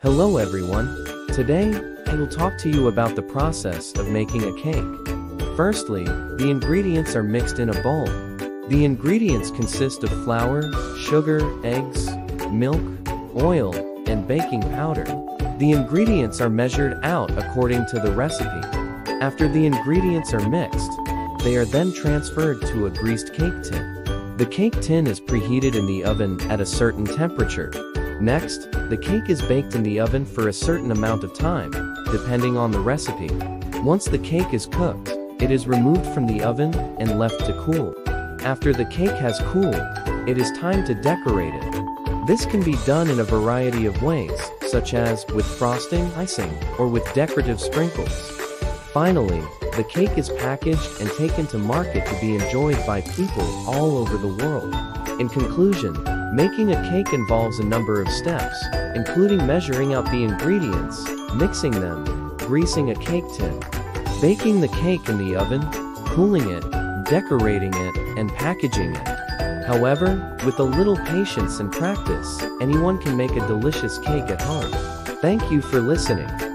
Hello everyone. Today, I will talk to you about the process of making a cake. Firstly, the ingredients are mixed in a bowl. The ingredients consist of flour, sugar, eggs, milk, oil, and baking powder. The ingredients are measured out according to the recipe. After the ingredients are mixed, they are then transferred to a greased cake tin. The cake tin is preheated in the oven at a certain temperature. Next, the cake is baked in the oven for a certain amount of time, depending on the recipe. Once the cake is cooked, it is removed from the oven and left to cool. After the cake has cooled, it is time to decorate it. This can be done in a variety of ways, such as with frosting, icing, or with decorative sprinkles. Finally, the cake is packaged and taken to market to be enjoyed by people all over the world. In conclusion, making a cake involves a number of steps, including measuring out the ingredients, mixing them, greasing a cake tin, baking the cake in the oven, cooling it, decorating it, and packaging it. However, with a little patience and practice, anyone can make a delicious cake at home. Thank you for listening.